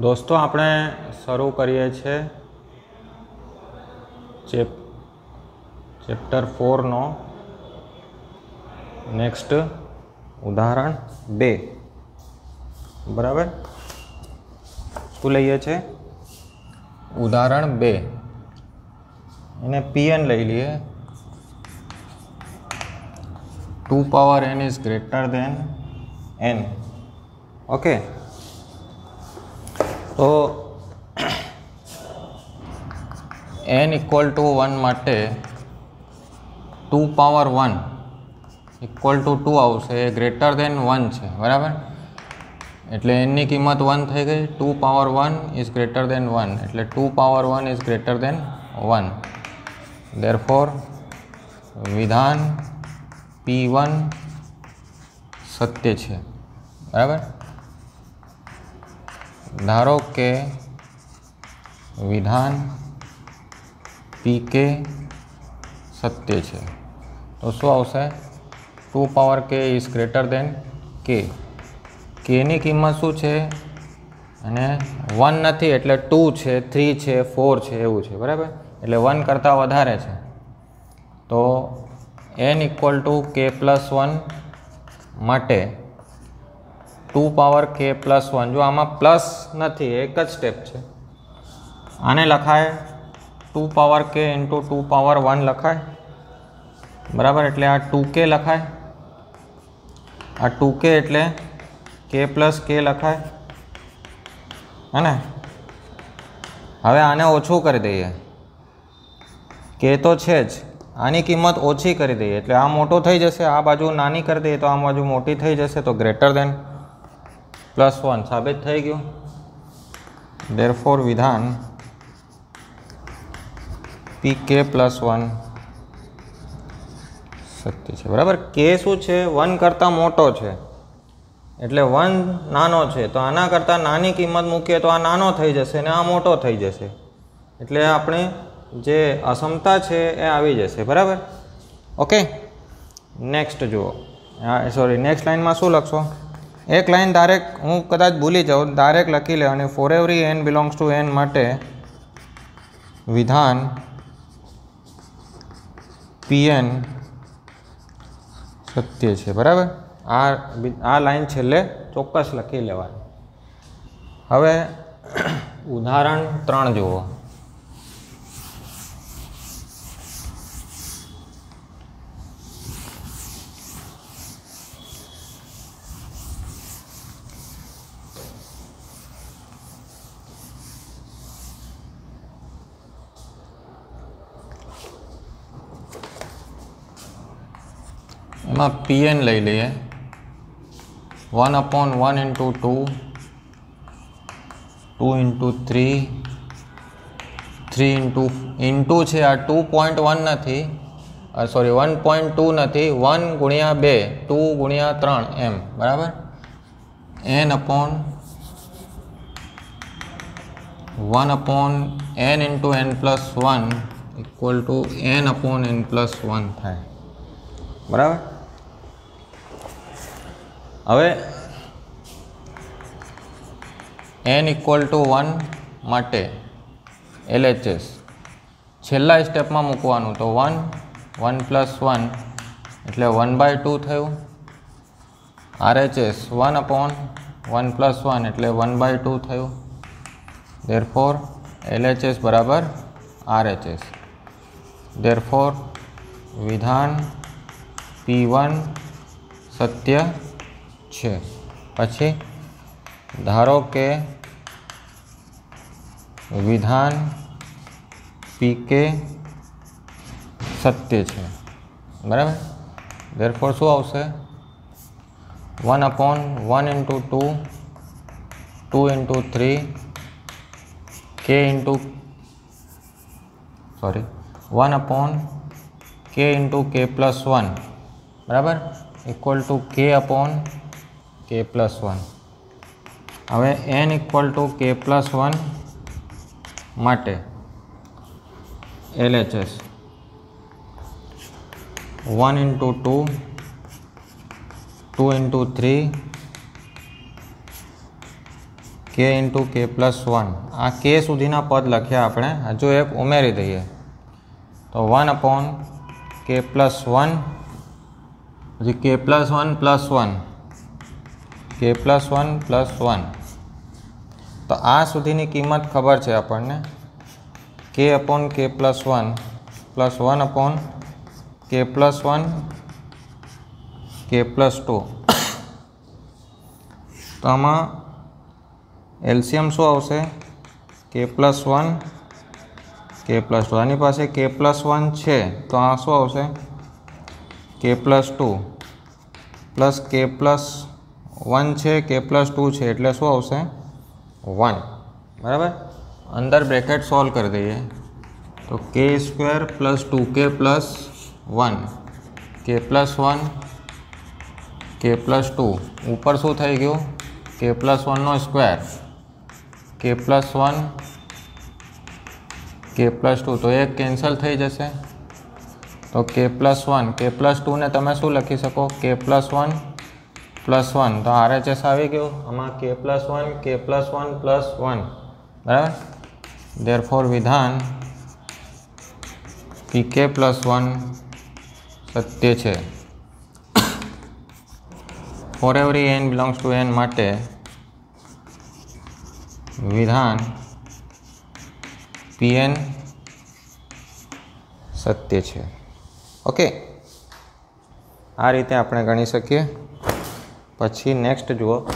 દોસ્તો, આપણે શરૂ કરીએ છીએ ચેપ, ચેપ્ટર ફોરનો નેક્સ્ટ ઉદાહરણ બે. બરાબર? શું લઈએ છીએ ઉદાહરણ બે. એને પીએન લઈ લઈએ. Two power n is greater than n okay તો એન ઇક્વલ ટુ વન માટે two power one equal to two આવશે. એ ગ્રેટર દેન વન છે. બરાબર? એટલે એનની કિંમત વન થઈ ગઈ. Two power one is greater than one એટલે two power one is greater than one therefore વિધાન પી વન સત્ય છે. બરાબર? ધારો કે વિધાન પી કે સત્ય છે. તો શું આવશે? Two power k is greater than k. કેની કિંમત શું છે? અને વન નથી એટલે ટુ છે, થ્રી છે, ફોર છે, એવું છે. બરાબર? એટલે વન કરતાં વધારે છે. તો n equal to k plus one માટે two power k plus one. જો આમાં પ્લસ નથી એક જ સ્ટેપ છે. આને લખાય two power k into two power one લખાય. બરાબર? એટલે આ ટુ કે લખાય. આ ટુ કે એટલે કે પ્લસ કે લખાય. હે ને? હવે આને ઓછું કરી દઈએ. કે તો છે જ. આની કિંમત ઓછી કરી દઈએ. એટલે આ મોટો થઈ જશે, આ બાજુ નાની કરી દઈએ તો આ બાજુ મોટી થઈ જશે, તો ગ્રેટર દેન પ્લસ વન સાબિત થઈ ગયું. દેરફોર વિધાન પી કે પ્લસ વન સત્ય છે. બરાબર? કે શું છે? વન કરતાં મોટો છે. એટલે વન નાનો છે. તો આના કરતાં નાની કિંમત મૂકીએ તો આ નાનો થઈ જશે ને આ મોટો થઈ જશે. એટલે આપણે જે અસમતા છે એ આવી જશે. બરાબર? ઓકે નેક્સ્ટ જુઓ. સોરી નેક્સ્ટ લાઇનમાં શું લખશો? એક લાઇન ડાયરેક્ટ હું કદાચ ભૂલી જાઉં. ડાયરેક્ટ લખી લે અને for every n belongs to N માટે વિધાન પીએન સત્ય છે. બરાબર? આ આ લાઈન છેલ્લે ચોક્કસ લખી લેવાની. હવે ઉદાહરણ ત્રણ જુઓ. એમાં પીએન લઈ લઈએ one upon one into two two into three three into into છે આ ટુ પોઈન્ટ વન નથી સોરી વન પોઈન્ટ ટુ નથી વન ગુણ્યા બે ટુ ગુણ્યા ત્રણ એમ બરાબર N upon one upon N into N plus one equal to N upon N plus one થાય બરાબર હવે એન ઇક્વલ ટુ વન માટે એલએચએસ છેલ્લા સ્ટેપમાં મૂકવાનું તો વન વન પ્લસ વન એટલે વન બાય ટુ થયું. RHS one upon one plus one એટલે વન બાય ટુ થયું. દેરફોર એલએચએસ બરાબર આરએચએસ દેરફોર વિધાન પી વન સત્ય છે. પછી, ધારો કે વિધાન પી કે સત્ય છે. બરાબર? દેરફોર શું આવશે? One upon one into two two into three k into sorry one upon k into k plus one બરાબર? Equal to k upon k plus one હવે n equal to k plus one માટે LHS one into two two into three k into k plus one આ k સુધીના પદ લખ્યા આપણે. હજુ એક ઉમેરી દઈએ, તો one upon k plus one પછી k plus one plus one k plus one plus one તો આ સુધીની કિંમત ખબર છે આપણને? K upon k plus one plus one upon k plus one k plus two તો આમાં એલસીએમ શું આવશે? K plus one k plus two આની પાસે કે પ્લસ વન છે. તો આ શું આવશે? K plus two plus k plus one છે કે પ્લસ ટુ છે એટલે શું આવશે વન બરાબર અંદર બ્રેકેટ સોલ્વ કરી દઈએ તો k square plus two k plus one k plus one k plus two ઉપર શું થઈ ગયું k plus વનનો square k plus one k plus two તો એક કેન્સલ થઈ જશે તો k plus one k plus ટુને તમે શું લખી શકો k plus one plus one તો આરએચએસ આવી ગયું. આમાં k plus one k plus one plus one. બરાબર? દેરફોર વિધાન પીકે પ્લસ વન સત્ય છે. For every N belongs to N માટે વિધાન પીએન સત્ય છે. ઓકે આ રીતે આપણે ગણી શકીએ. પછી નેક્સ્ટ જુઓ.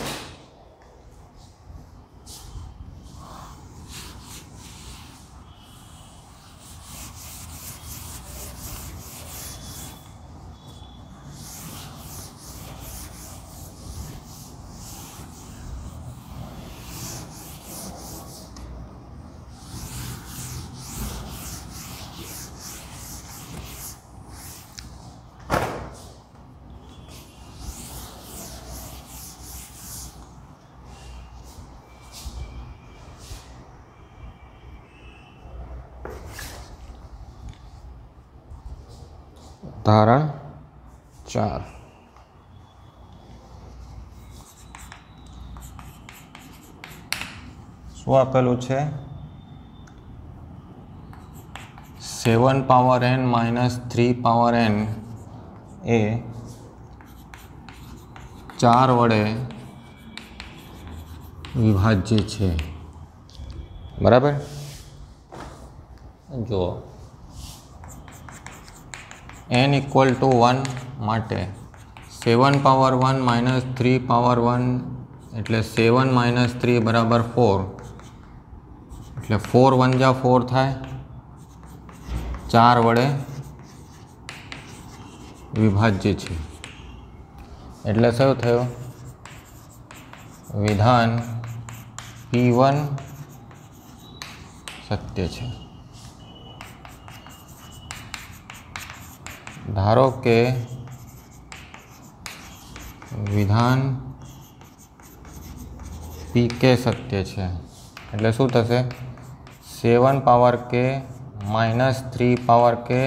ચાર. શું આપેલું છે? Seven power n minus three power n એ ચાર વડે વિભાજ્ય છે. બરાબર? જુઓ. એન ઇક્વલ ટુ વન માટે seven power one minus three power one એટલે સેવન માઇનસ થ્રી બરાબર ફોર એટલે ફોર વન જા ફોર થાય. ચાર વડે વિભાજ્ય છે. એટલે શું થયું? વિધાન પી વન સત્ય છે. ધારો કે વિધાન પી કે સત્ય છે. એટલે શું થશે? Seven power k minus three power k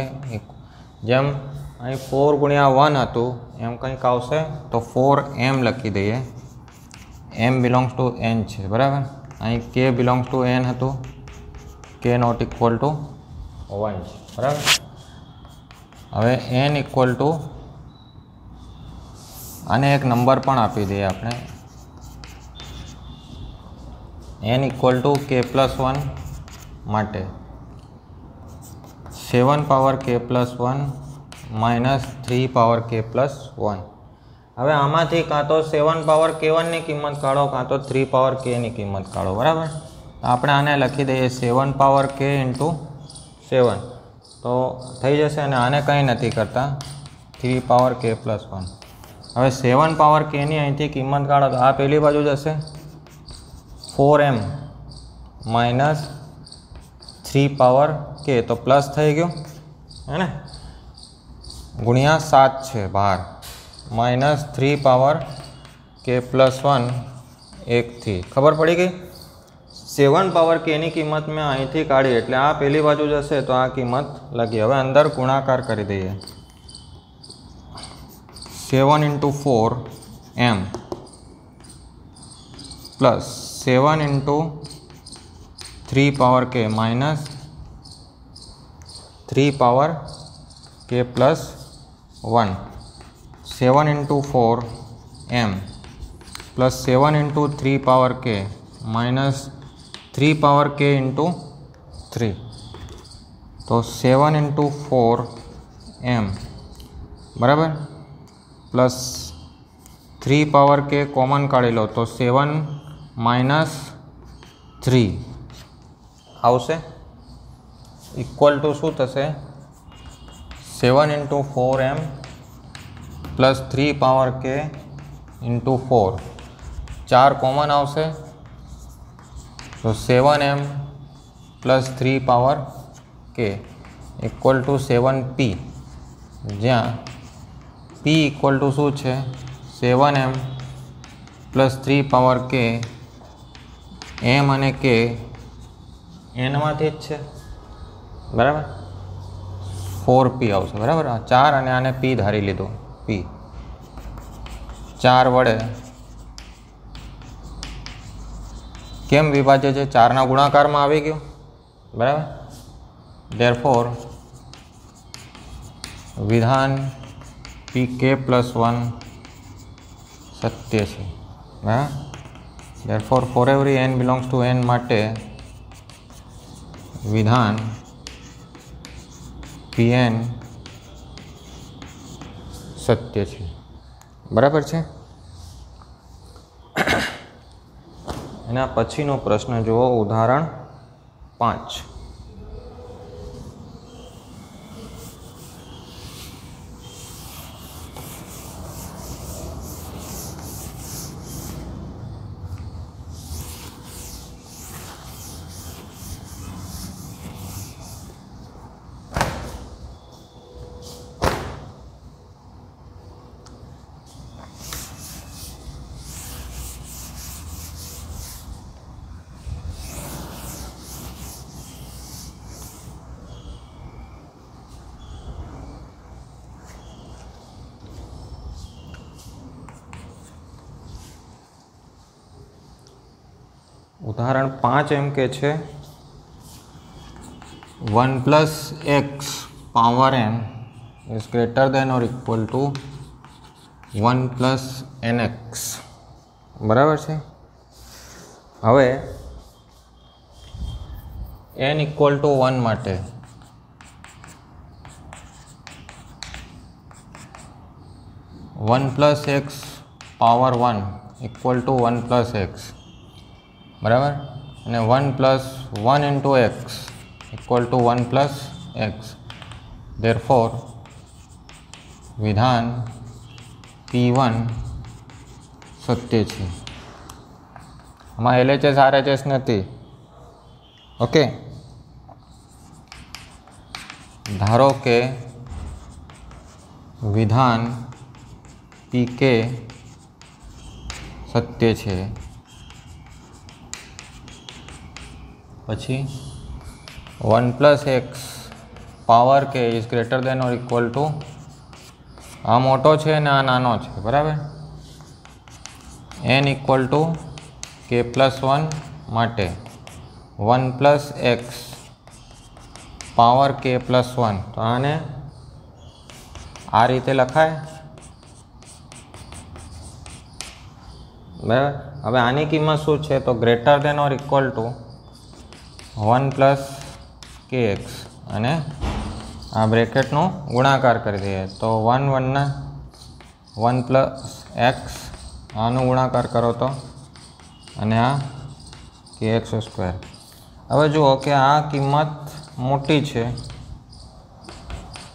જેમ અહીં ફોર ગુણ્યા વન હતું, એમ કંઈક આવશે, તો ફોર એમ લખી દઈએ. એમ બિલોંગ્સ ટુ એન છે, બરાબર? અહીં કે બિલોંગ્સ ટુ એન હતું, કે નોટ ઇક્વલ ટુ વન છે, બરાબર? હવે એન ઇક્વલ ટુ આને એક નંબર પણ આપી દઈએ આપણે. N equal to k plus one માટે seven power k plus one minus three power k plus one હવે આમાંથી કાં તો સેવન પાવર કે વનની કિંમત કાઢો, કાં તો થ્રી પાવર કેની કિંમત કાઢો, બરાબર? આપણે આને લખી દઈએ seven power k into seven તો થઈ જશે અને આને કંઈ નથી કરતા. Three power k plus one હવે સેવન પાવર કેની અહીંથી કિંમત કાઢો તો આ પેલી બાજુ જશે. Four m minus three power k તો પ્લસ થઈ ગયું. હે ને? ગુણ્યા સાત છે બહાર minus three power k plus one એકથી ખબર પડી ગઈ? સેવન પાવર કેની કિંમત મેં અહીંથી કાઢી એટલે આ પેલી બાજુ જશે તો આ કિંમત લગી હવે અંદર ગુણાકાર કરી દઈએ. Seven into four m. Plus seven into three power k minus three power k plus one. Seven into four m. Plus seven into three power k minus three power k into three તો seven into four m બરાબર? Plus three power k common કાઢી લો તો seven minus three આવશે? Equal to શું થશે? Seven into four m plus three power k into four ચાર common આવશે? તો seven m plus three power k equal to seven p જ્યાં પી ઇક્વલ ટુ શું છે? Seven m plus three power k એમ અને કે એનમાંથી જ છે. બરાબર? ફોર પી આવશે. બરાબર? ચાર અને આને પી ધારી લીધું. પી ચાર વડે કેમ વિભાજ્ય છે? ચારના ગુણાકારમાં આવી ગયું. બરાબર? ડેરફોર વિધાન પી કે પ્લસ વન સત્ય છે. બરાબર therefore for every n belongs to N માટે વિધાન પીએન સત્ય છે. બરાબર છે? એના પછીનો પ્રશ્ન જુઓ ઉદાહરણ પાંચ. ઉદાહરણ પાંચ એમ કે છે. One plus x power n is greater than or equal to one plus n x. બરાબર છે? હવે એન ઇક્વલ ટુ વન માટે one plus x power one equal to one plus x. બરાબર? અને one plus one into x equal to one plus x therefore વિધાન P one સત્ય છે. આમાં એલએચએસ આરએચએસ નથી. ઓકે ધારો કે વિધાન પી કે સત્ય છે. પછી one plus x power k is greater than or equal to આ મોટો છે ને આ નાનો છે, બરાબર? N equal to k plus one માટે one plus x power k plus one. તો આને આ રીતે લખાય. બરાબર? હવે આની કિંમત શું છે? તો greater than or equal to one plus k x. અને આ બ્રેકેટનો ગુણાકાર કરી દઈએ. તો વન વનના વન પ્લસ એક્સ, આનો ગુણાકાર કરો તો. અને આ કે એક્સ સ્ક્વેર. હવે જુઓ કે આ કિંમત મોટી છે.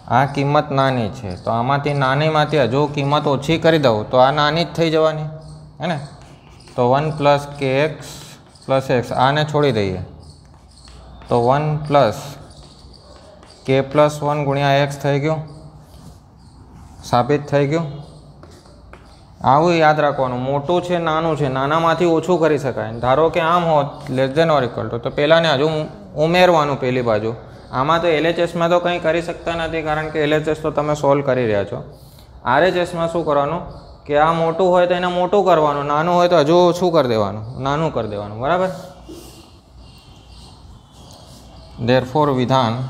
આ કિંમત નાની છે. તો આમાંથી નાનીમાંથી હજુ કિંમત ઓછી કરી દઉં તો આ નાની જ થઈ જવાની. હે ને? તો one plus k x plus x, આને છોડી દઈએ. તો one plus k plus one ગુણ્યા એક્સ થઈ ગયું. સાબિત થઈ ગયું. આવું યાદ રાખવાનું. મોટું છે, નાનું છે. નાનામાંથી ઓછું કરી શકાય. ધારો કે આમ હોત less than or equal to તો પહેલાંને હજુ ઉમેરવાનું પેલી બાજુ. આમાં તો એલએચએસમાં તો કંઈ કરી શકતા નથી, કારણ કે એલએચએસ તો તમે સોલ્વ કરી રહ્યા છો. આરએચએસમાં શું કરવાનું? કે આ મોટું હોય તો એને મોટું કરવાનું. નાનું હોય તો હજુ ઓછું કરી દેવાનું. નાનું કરી દેવાનું. બરાબર? દેરફોર વિધાન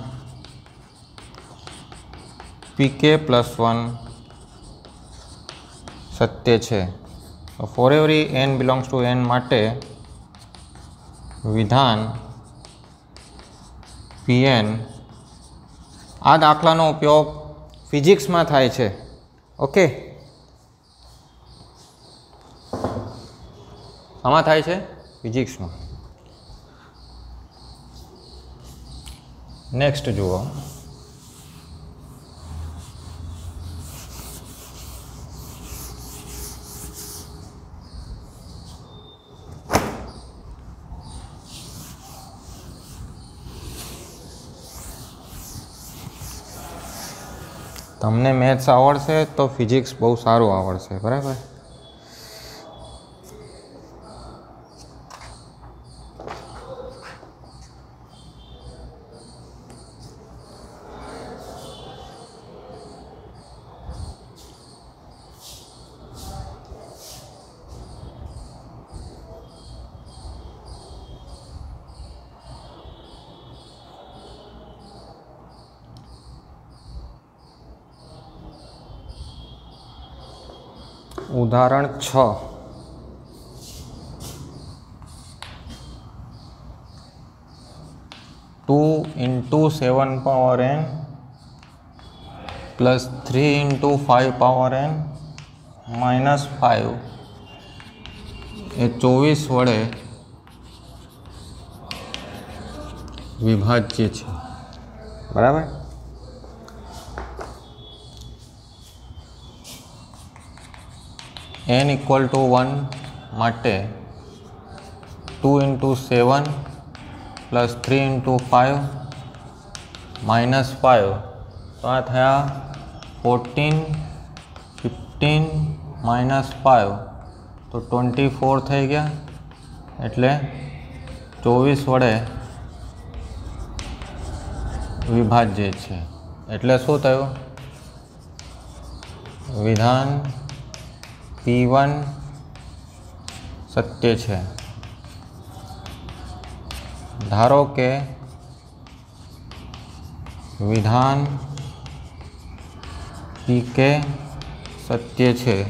પીકે પ્લસ વન સત્ય છે. For every n belongs to N માટે વિધાન પીએન આ દાખલાનો ઉપયોગ ફિઝિક્સમાં થાય છે. ઓકે આમાં થાય છે ફિઝિક્સમાં. નેક્સ્ટ જુઓ. તમને મેથ્સ આવડશે તો ફિઝિક્સ બહુ સારું આવડશે બરાબર? ઉદાહરણ છ. Two into seven power n plus three into five power n minus five એ ચોવીસ વડે વિભાજ્ય છે. બરાબર? એન ઇક્વલ ટુ વન માટે two into seven plus three into five minus five તો આ થયા ફોર્ટીન ફિફ્ટીન માઇનસ ફાઇવ તો ટ્વેન્ટી ફોર થઈ ગયા. એટલે ચોવીસ વડે વિભાજ્ય છે. એટલે શું થયું? વિધાન પી વન સત્ય છે. ધારો કે વિધાન પી કે સત્ય છે.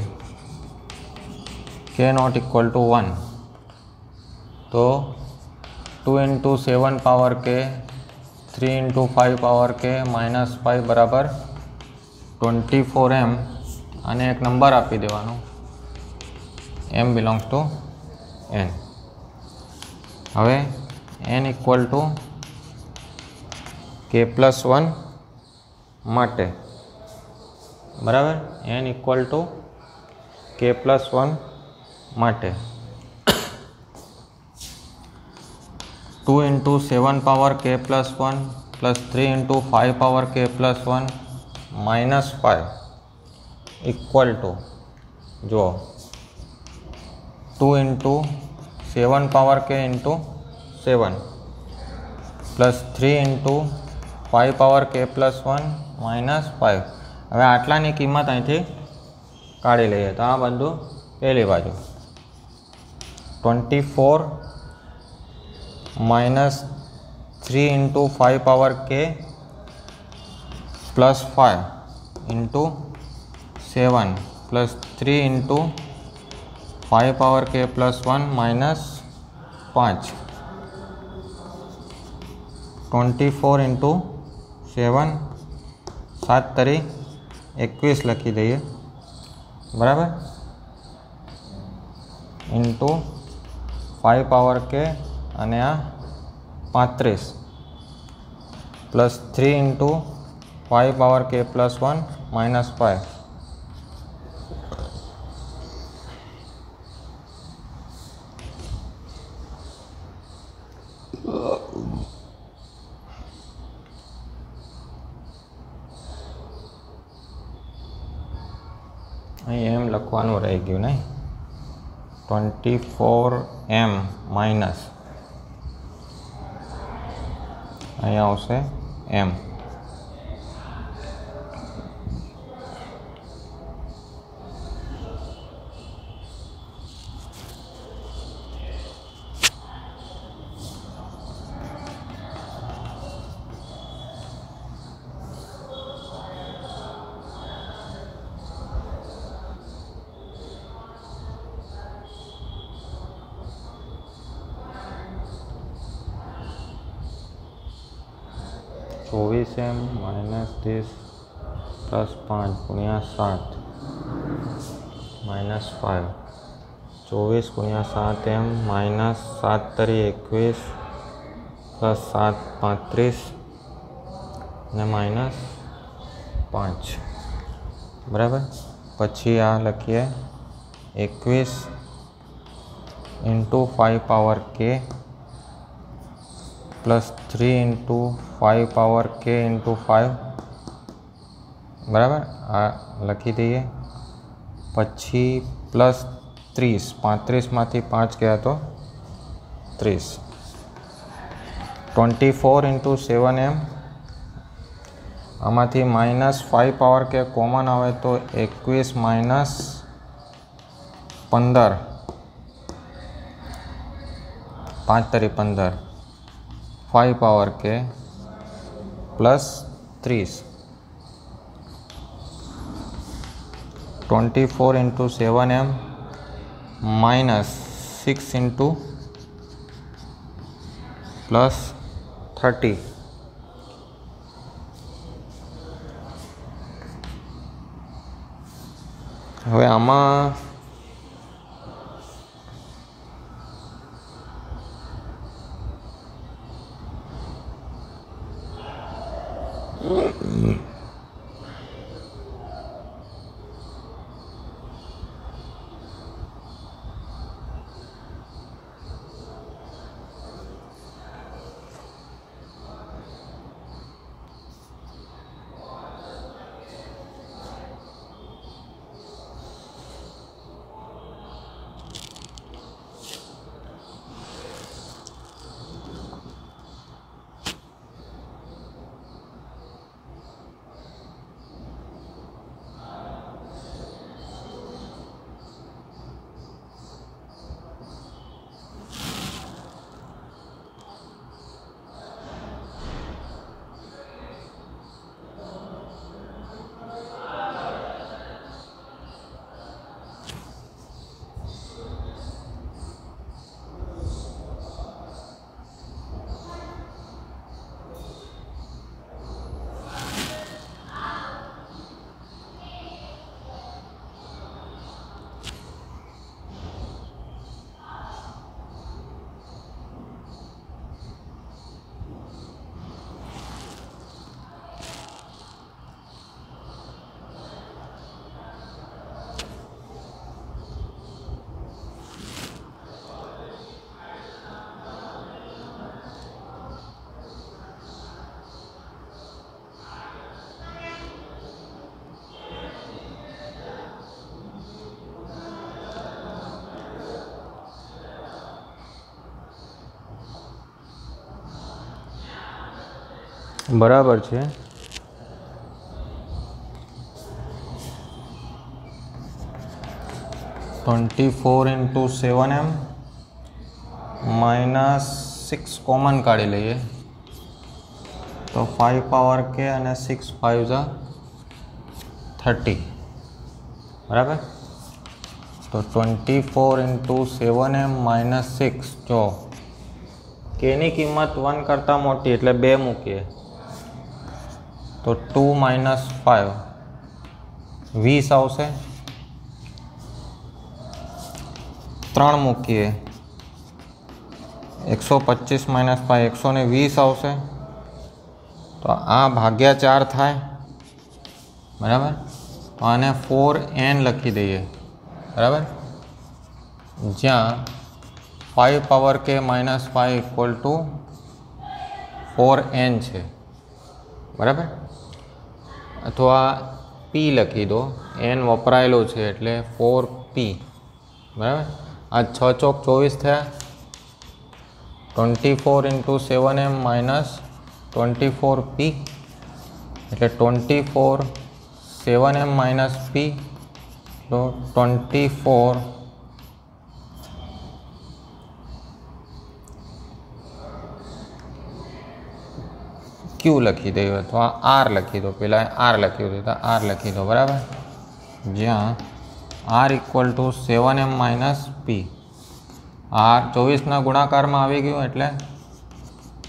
K not equal to one તો two into seven power k, three into five power k minus five બરાબર ટ્વેન્ટી ફોર એમ. અને એક નંબર આપી દેવાનો. એમ બિલોંગ્સ ટુ એન હવે n equal to k plus one માટે. બરાબર? N equal to k plus one માટે. Two into seven power k plus one plus three into five power k plus one minus five equal to જુઓ. Two into seven power k into seven plus three into five power k plus one minus five હવે આટલાની કિંમત અહીંથી કાઢી લઈએ. તો આ બધું પહેલી બાજુ twenty four minus three into five power k plus five into seven plus three into five power k plus one minus પાંચ ટ્વેન્ટી ફોર ઇન્ટુ સેવન સાત તરી એકવીસ લખી દઈએ બરાબર ઇન્ટુ ફાઇવ પાવર કે અને આ પાંત્રીસ plus three into five power k plus one minus five અહીં એમ લખવાનું રહી ગયું નહીં. ટ્વેન્ટી ફોર એમ માઇનસ અહીંયા આવશે એમ ચોવીસ એમ માઇનસ ત્રીસ પ્લસ પાંચ ગુણ્યા સાત માઇનસ ફાઇવ ચોવીસ ગુણ્યા સાત એમ માઇનસ સાત તરી એકવીસ પ્લસ સાત પાંત્રીસ ને માઇનસ પાંચ બરાબર પછી આ લખીએ એકવીસ into five power k plus three into five power k into five બરાબર? આ લખી દઈએ. પછી પ્લસ ત્રીસ, પાંત્રીસમાંથી પાંચ ગયા તો ત્રીસ. Twenty four into seven m આમાંથી minus five power k common આવે તો એકવીસ માઇનસ પંદર. પાંચ તરી પંદર. ફાઇવ પાવર કે પ્લસ ત્રીસ. Twenty four into seven m minus six into plus thirty હવે આમાં બરાબર છે. Twenty four into seven m minus six common કાઢી લઈએ. તો ફાઇવ પાવર કે અને સિક્સ ફાઇવ ઝા થર્ટી બરાબર? તો twenty four into seven m minus six જો કેની કિંમત વન કરતાં મોટી એટલે બે મૂકીએ. તો ટુ માઇનસ ફાઇવ વીસ આવશે. ત્રણ મૂકીએ. એકસો પચીસ માઇનસ ફાઇવ એકસો ને વીસ આવશે. તો આ ભાગ્યા ચાર થાય. બરાબર? તો આને ફોર એન લખી દઈએ. બરાબર? જ્યાં five power k minus five equal to four n છે. બરાબર? અથવા પી લખી દો. એન વપરાયેલો છે એટલે ફોર પી બરાબર? આ છ ચોક ચોવીસ થયા. Twenty four into seven m minus twenty four p એટલે twenty four seven m minus p તો ટ્વેન્ટી ફોર ક્યુ લખી દઈએ અથવા આર લખી દો. પહેલાં આર લખ્યું હતું તો આર લખી દો, બરાબર? જ્યાં R equal to seven M minus P. R ચોવીસના ગુણાકારમાં આવી ગયું એટલે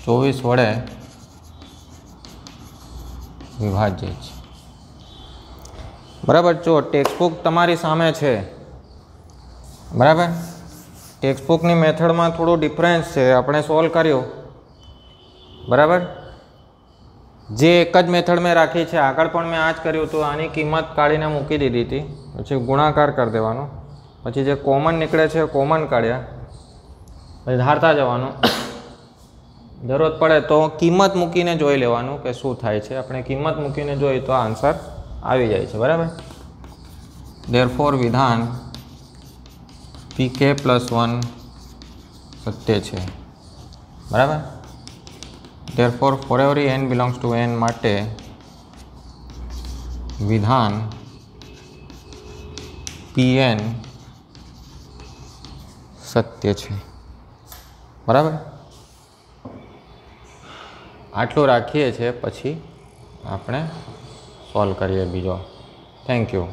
ચોવીસ વડે વિભાજ્ય છે. બરાબર? જો ટેક્સ્ટબુક તમારી સામે છે. બરાબર? ટેક્સ્ટબુકની મેથડમાં થોડું ડિફરન્સ છે. આપણે સોલ્વ કર્યો. બરાબર? જે એક જ મેથડ મેં રાખી છે. આગળ પણ મેં આ જ કર્યું હતું. આની કિંમત કાઢીને મૂકી દીધી હતી. પછી ગુણાકાર કરી દેવાનો. પછી જે કોમન નીકળે છે કોમન કાઢ્યા. પછી ધારતા જવાનું. જરૂરત પડે તો કિંમત મૂકીને જોઈ લેવાનું કે શું થાય છે. આપણે કિંમત મૂકીને જોઈએ તો આન્સર આવી જાય છે. બરાબર? દેરફોર વિધાન પી કે પ્લસ વન સત્ય છે. બરાબર? For every N belongs to N માટે વિધાન એન સત્ય છે. બરાબર? આટલું રાખીએ છીએ, પછી આપણે સોલ્વ કરીએ બીજો. Thank you